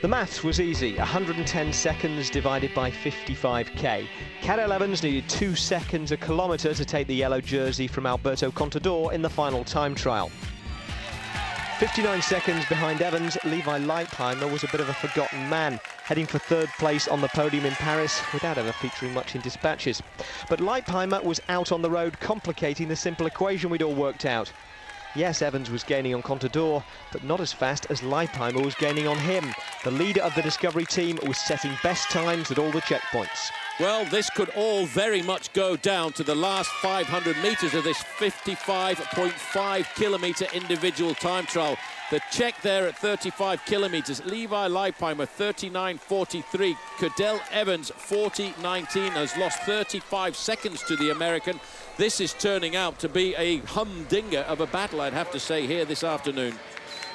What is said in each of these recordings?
The maths was easy 110 seconds divided by 55k. Cadel Evans needed two seconds a kilometre to take the yellow jersey from Alberto Contador in the final time trial. 59 seconds behind Evans, Levi Leipheimer was a bit of a forgotten man, heading for third place on the podium in Paris without ever featuring much in dispatches. But Leipheimer was out on the road, complicating the simple equation we'd all worked out. Yes, Evans was gaining on Contador, but not as fast as Leipheimer was gaining on him. The leader of the Discovery team was setting best times at all the checkpoints. Well, this could all very much go down to the last 500 metres of this 55.5 kilometre individual time trial. The check there at 35 kilometres. Levi Leipheimer 39.43. Cadel Evans 40.19 has lost 35 seconds to the American. This is turning out to be a humdinger of a battle, I'd have to say, here this afternoon.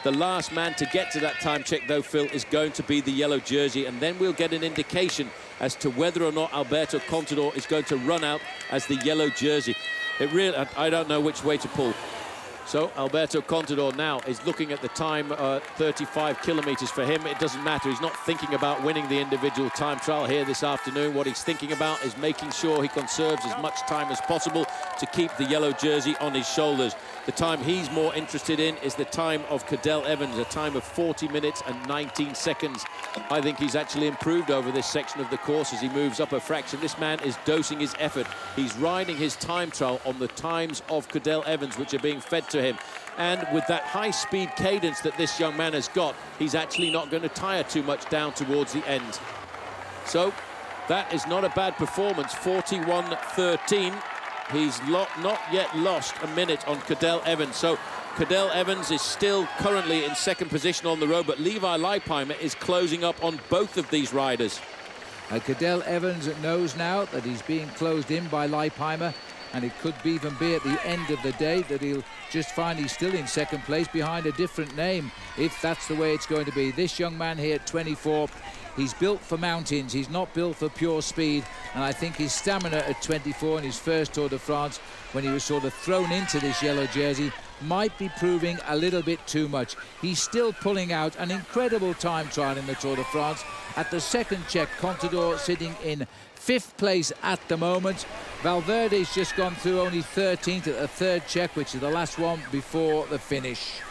The last man to get to that time check, though, Phil, is going to be the yellow jersey, and then we'll get an indication as to whether or not Alberto Contador is going to run out as the yellow jersey. It really, I don't know which way to pull. So Alberto Contador now is looking at the time, uh, 35 kilometres for him. It doesn't matter. He's not thinking about winning the individual time trial here this afternoon. What he's thinking about is making sure he conserves as much time as possible to keep the yellow jersey on his shoulders. The time he's more interested in is the time of Cadel Evans, a time of 40 minutes and 19 seconds. I think he's actually improved over this section of the course as he moves up a fraction. This man is dosing his effort. He's riding his time trial on the times of Cadel Evans, which are being fed to him. And with that high-speed cadence that this young man has got, he's actually not going to tire too much down towards the end. So that is not a bad performance, 41-13. He's not yet lost a minute on Cadel Evans. So Cadel Evans is still currently in second position on the road, but Levi Leipheimer is closing up on both of these riders. Uh, Cadel Evans knows now that he's being closed in by Leipheimer, and it could even be at the end of the day that he'll just find he's still in second place behind a different name, if that's the way it's going to be. This young man here at 24 He's built for mountains. He's not built for pure speed. And I think his stamina at 24 in his first Tour de France, when he was sort of thrown into this yellow jersey, might be proving a little bit too much. He's still pulling out an incredible time trial in the Tour de France. At the second check, Contador sitting in fifth place at the moment. Valverde's just gone through only 13th at the third check, which is the last one before the finish.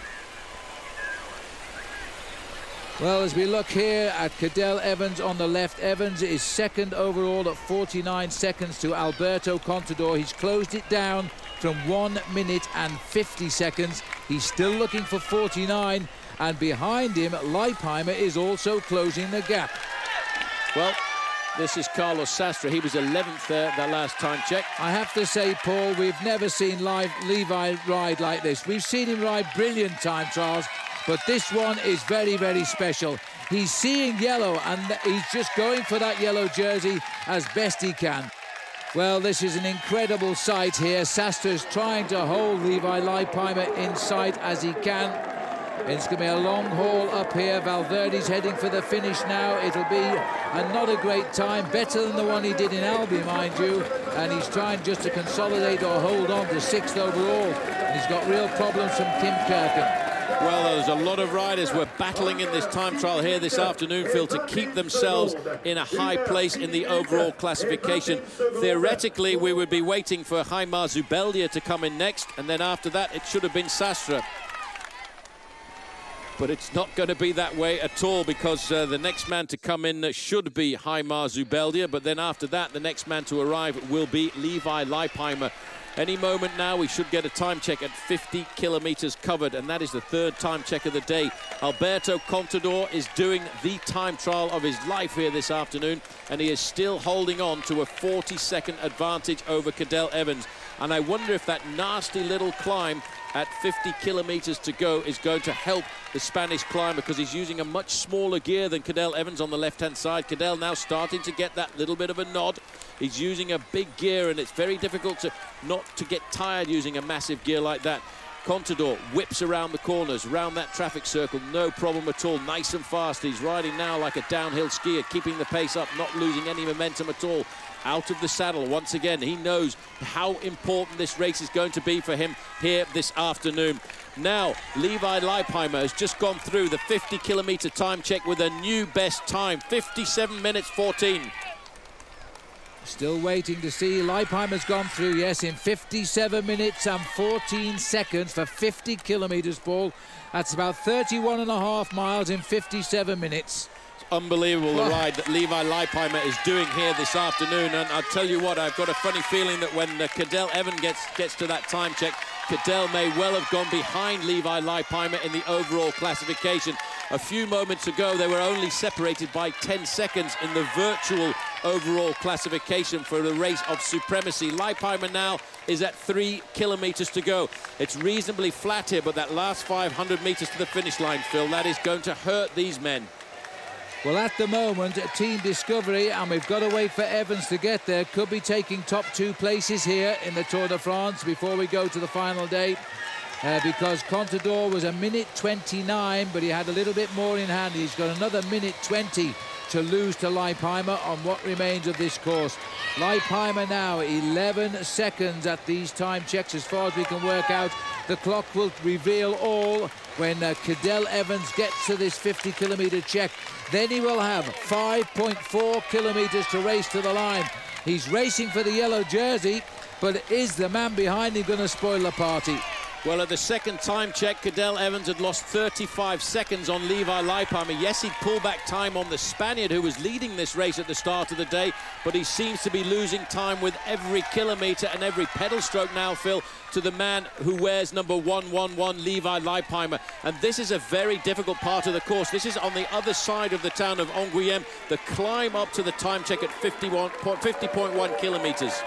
Well, as we look here at Cadel Evans on the left, Evans is second overall at 49 seconds to Alberto Contador. He's closed it down from 1 minute and 50 seconds. He's still looking for 49, and behind him, Leipheimer is also closing the gap. Well, this is Carlos Sastre. He was 11th there that last time check. I have to say, Paul, we've never seen live Levi ride like this. We've seen him ride brilliant time trials, but this one is very, very special. He's seeing yellow, and he's just going for that yellow jersey as best he can. Well, this is an incredible sight here. Sastre's trying to hold Levi Leipheimer in sight as he can. It's going to be a long haul up here. Valverde's heading for the finish now. It'll be a, not a great time, better than the one he did in Albi, mind you. And he's trying just to consolidate or hold on to sixth overall. And he's got real problems from Kim Kirchen. Well, there's a lot of riders were battling in this time trial here this afternoon, Phil, to keep themselves in a high place in the overall classification. Theoretically, we would be waiting for Haimar Zubeldia to come in next, and then after that, it should have been Sastre. But it's not going to be that way at all because uh, the next man to come in should be Haimar Zubeldia. But then after that, the next man to arrive will be Levi Leipheimer. Any moment now, we should get a time check at 50 kilometres covered, and that is the third time check of the day. Alberto Contador is doing the time trial of his life here this afternoon, and he is still holding on to a 40-second advantage over Cadel Evans. And I wonder if that nasty little climb at 50 kilometres to go is going to help the Spanish climber because he's using a much smaller gear than Cadel Evans on the left-hand side. Cadel now starting to get that little bit of a nod. He's using a big gear and it's very difficult to not to get tired using a massive gear like that. Contador whips around the corners, round that traffic circle, no problem at all. Nice and fast. He's riding now like a downhill skier, keeping the pace up, not losing any momentum at all. Out of the saddle once again. He knows how important this race is going to be for him here this afternoon. Now, Levi Leipheimer has just gone through the 50 kilometre time check with a new best time, 57 minutes 14. Still waiting to see. Leipheimer's gone through, yes, in 57 minutes and 14 seconds for 50 kilometres, Paul. That's about 31 and a half miles in 57 minutes. It's unbelievable the ride that Levi Leipheimer is doing here this afternoon. And I'll tell you what, I've got a funny feeling that when uh, Cadel Evan gets, gets to that time check, Cadel may well have gone behind Levi Leipheimer in the overall classification. A few moments ago, they were only separated by 10 seconds in the virtual overall classification for the race of supremacy. Leipheimer now is at three kilometres to go. It's reasonably flat here, but that last 500 metres to the finish line, Phil, that is going to hurt these men. Well, at the moment, Team Discovery, and we've got to wait for Evans to get there, could be taking top two places here in the Tour de France before we go to the final day. Uh, because Contador was a minute 29, but he had a little bit more in hand. He's got another minute 20 to lose to Leipheimer on what remains of this course. Leipheimer now 11 seconds at these time checks as far as we can work out. The clock will reveal all when uh, Cadel Evans gets to this 50 kilometre check. Then he will have 5.4 kilometres to race to the line. He's racing for the yellow jersey, but is the man behind him going to spoil the party? Well, at the second time check, Cadel Evans had lost 35 seconds on Levi Leipheimer. Yes, he'd pull back time on the Spaniard who was leading this race at the start of the day, but he seems to be losing time with every kilometre and every pedal stroke now, Phil, to the man who wears number 111, Levi Leipheimer. And this is a very difficult part of the course. This is on the other side of the town of Angoulême, the climb up to the time check at 50.1 kilometres.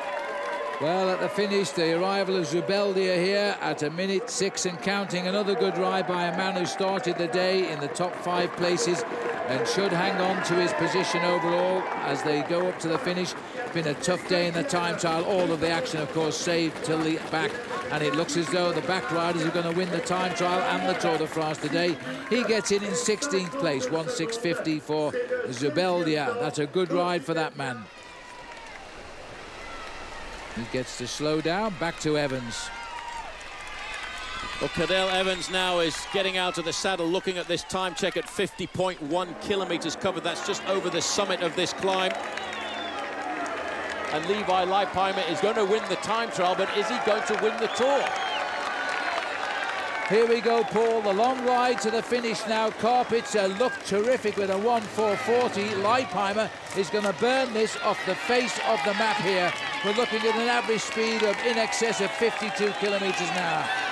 Well, at the finish, the arrival of Zubeldia here at a minute six and counting. Another good ride by a man who started the day in the top five places and should hang on to his position overall as they go up to the finish. It's been a tough day in the time trial. All of the action, of course, saved till the back. And it looks as though the back riders are going to win the time trial and the Tour de France today. He gets in in 16th place, 1.650 for Zubeldia. That's a good ride for that man. He gets to slow down, back to Evans. Well, Cadel Evans now is getting out of the saddle, looking at this time check at 50.1 kilometres covered. That's just over the summit of this climb. And Levi Leipheimer is going to win the time trial, but is he going to win the Tour? Here we go, Paul. The long ride to the finish now. Karpitzer uh, look terrific with a 1.440. Leipheimer is going to burn this off the face of the map here. We're looking at an average speed of in excess of 52 kilometres an hour.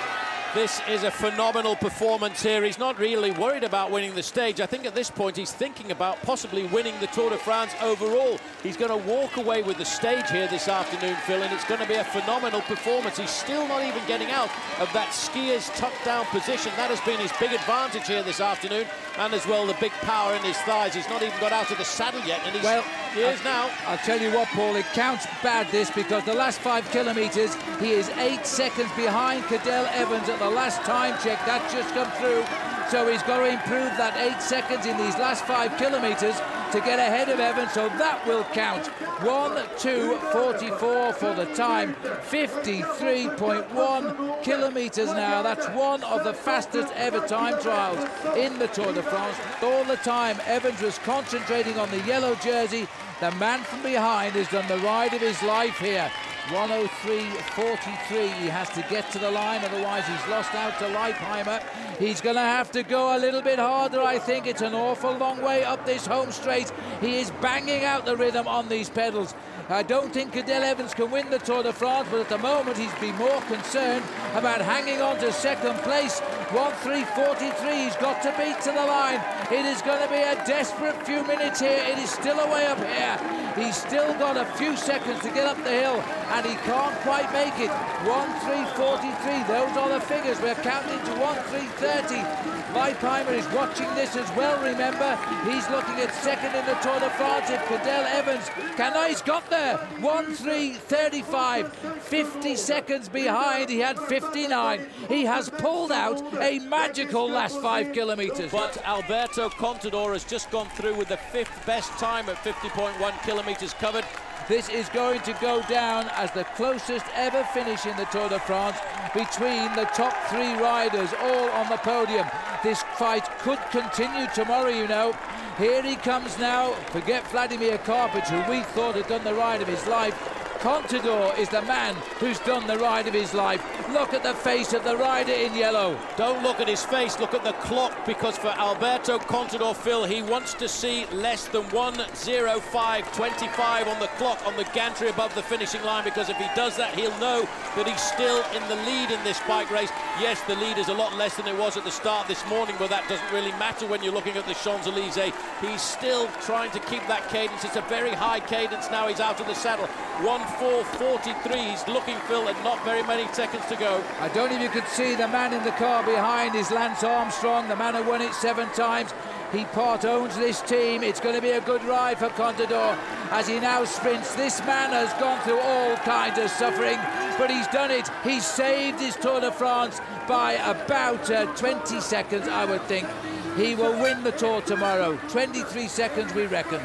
This is a phenomenal performance here. He's not really worried about winning the stage. I think at this point he's thinking about possibly winning the Tour de France overall. He's going to walk away with the stage here this afternoon, Phil, and it's going to be a phenomenal performance. He's still not even getting out of that skier's tucked down position. That has been his big advantage here this afternoon, and as well the big power in his thighs. He's not even got out of the saddle yet, and he's, well, he is now. I'll tell you what, Paul, it counts bad this because the last five kilometres he is eight seconds behind Cadel Evans at the last time check. That just come through. So he's got to improve that eight seconds in these last five kilometres to get ahead of Evans, so that will count. 1-2-44 for the time, 53.1 kilometres now. That's one of the fastest ever time trials in the Tour de France. All the time, Evans was concentrating on the yellow jersey. The man from behind has done the ride of his life here. 103.43. He has to get to the line, otherwise he's lost out to Leipheimer. He's going to have to go a little bit harder, I think. It's an awful long way up this home straight. He is banging out the rhythm on these pedals. I don't think Cadel Evans can win the Tour de France, but at the moment he's been more concerned about hanging on to second place. 1-3-43, he's got to beat to the line. It is going to be a desperate few minutes here. It is still away up here. He's still got a few seconds to get up the hill, and he can't quite make it. 1.3.43, those are the figures. We're counting to 1.3.30. Leipheimer is watching this as well, remember. He's looking at second in the Tour de France if Cadel Evans can. He's got there. 1.3.35, 50 seconds behind. He had 59. He has pulled out a magical last five kilometres. But Alberto Contador has just gone through with the fifth best time at 50.1 kilometres covered. This is going to go down as the closest ever finish in the Tour de France between the top three riders all on the podium. This fight could continue tomorrow, you know. Here he comes now. Forget Vladimir Karpets, who we thought had done the ride of his life. Contador is the man who's done the ride of his life. Look at the face of the rider in yellow. Don't look at his face, look at the clock, because for Alberto Contador, Phil, he wants to see less than 1.05.25 on the clock on the gantry above the finishing line, because if he does that, he'll know that he's still in the lead in this bike race. Yes, the lead is a lot less than it was at the start this morning, but that doesn't really matter when you're looking at the Champs-Elysees. He's still trying to keep that cadence. It's a very high cadence now. He's out of the saddle. One 4.43. He's looking, Phil, and not very many seconds to go. I don't know if you could see the man in the car behind is Lance Armstrong, the man who won it seven times. He part owns this team. It's going to be a good ride for Contador as he now sprints. This man has gone through all kinds of suffering, but he's done it. He's saved his Tour de France by about uh, 20 seconds, I would think. He will win the Tour tomorrow. 23 seconds, we reckon.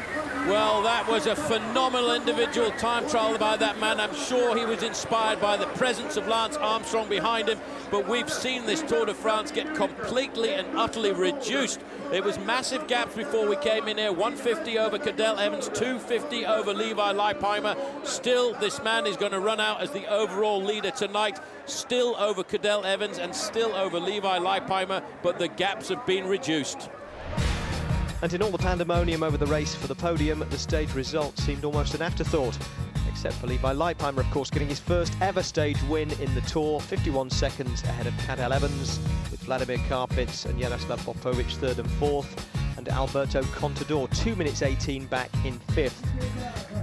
Well, that was a phenomenal individual time trial by that man. I'm sure he was inspired by the presence of Lance Armstrong behind him, but we've seen this Tour de France get completely and utterly reduced. It was massive gaps before we came in here. 150 over Cadel Evans, 250 over Levi Leipheimer. Still, this man is going to run out as the overall leader tonight. Still over Cadel Evans and still over Levi Leipheimer, but the gaps have been reduced. And in all the pandemonium over the race for the podium, the stage result seemed almost an afterthought. Except for Levi Leipheimer, of course, getting his first ever stage win in the Tour, 51 seconds ahead of Cadel Evans, with Vladimir Karpets and Yaroslav Popovych third and fourth, and Alberto Contador 2 minutes 18 back in fifth.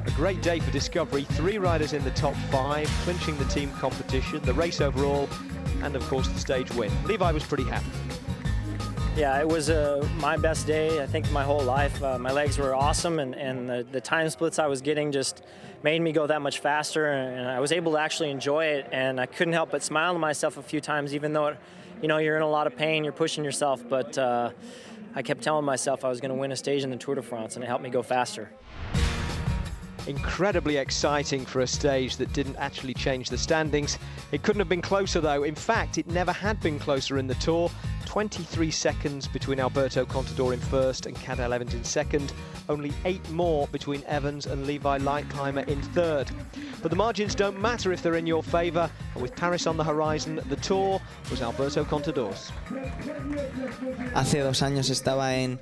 A great day for Discovery, three riders in the top five, clinching the team competition, the race overall, and of course the stage win. Levi was pretty happy. Yeah, it was uh, my best day, I think, my whole life. Uh, my legs were awesome, and, and the, the, time splits I was getting just made me go that much faster, and I was able to actually enjoy it, and I couldn't help but smile to myself a few times, even though, it, you know, you're in a lot of pain, you're pushing yourself, but uh, I kept telling myself I was going to win a stage in the Tour de France, and it helped me go faster incredibly exciting for a stage that didn't actually change the standings. It couldn't have been closer though. In fact, it never had been closer in the Tour. 23 seconds between Alberto Contador in first and Cadel Evans in second. Only eight more between Evans and Levi Leipheimer in third. But the margins don't matter if they're in your favour. And with Paris on the horizon, the Tour was Alberto Contador's. Hace dos años estaba en,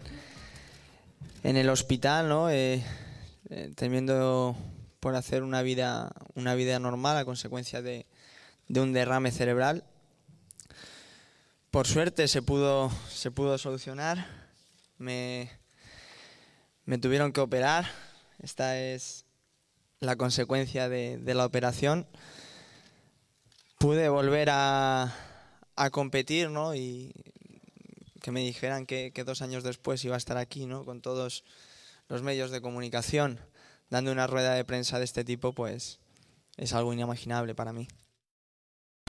en el hospital, ¿no? Eh, eh, temiendo por hacer una vida, una vida normal a consecuencia de, de un derrame cerebral. Por suerte se pudo, se pudo solucionar. Me, me tuvieron que operar. Esta es la consecuencia de, la operación. Pude volver a, a, competir, ¿no? Y que me dijeran que, que, dos años después iba a estar aquí, ¿no? Con todos los medios de comunicación dando una rueda de prensa de este tipo, pues es algo inimaginable para mí.